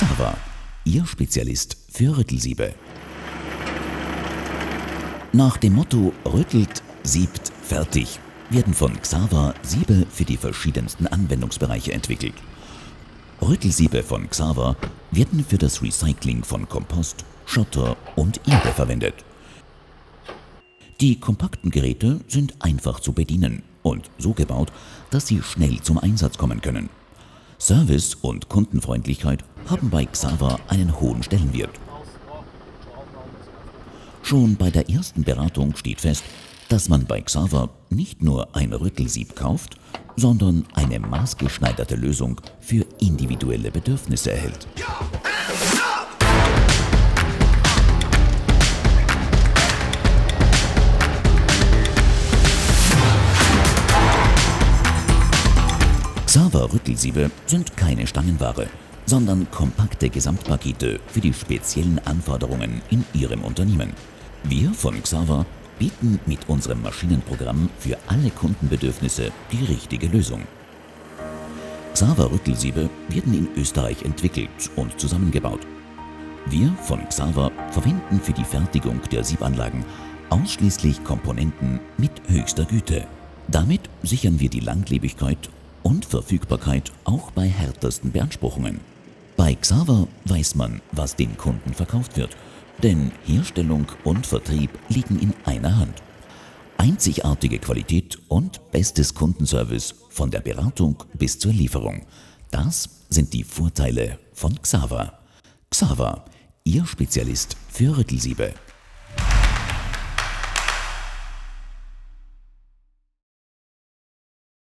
Xava, Ihr Spezialist für Rüttelsiebe. Nach dem Motto Rüttelt, siebt, fertig werden von Xava Siebe für die verschiedensten Anwendungsbereiche entwickelt. Rüttelsiebe von Xava werden für das Recycling von Kompost, Schotter und Erde verwendet. Die kompakten Geräte sind einfach zu bedienen und so gebaut, dass sie schnell zum Einsatz kommen können. Service und Kundenfreundlichkeit haben bei Xava einen hohen Stellenwert. Schon bei der ersten Beratung steht fest, dass man bei Xava nicht nur ein Rüttelsieb kauft, sondern eine maßgeschneiderte Lösung für individuelle Bedürfnisse erhält. Xava Rüttelsiebe sind keine Stangenware, sondern kompakte Gesamtpakete für die speziellen Anforderungen in Ihrem Unternehmen. Wir von Xava bieten mit unserem Maschinenprogramm für alle Kundenbedürfnisse die richtige Lösung. Xava Rüttelsiebe werden in Österreich entwickelt und zusammengebaut. Wir von Xava verwenden für die Fertigung der Siebanlagen ausschließlich Komponenten mit höchster Güte. Damit sichern wir die Langlebigkeit und Verfügbarkeit auch bei härtesten Beanspruchungen. Bei Xava weiß man, was dem Kunden verkauft wird, denn Herstellung und Vertrieb liegen in einer Hand. Einzigartige Qualität und bestes Kundenservice von der Beratung bis zur Lieferung. Das sind die Vorteile von Xava. Xava, Ihr Spezialist für Rüttelsiebe.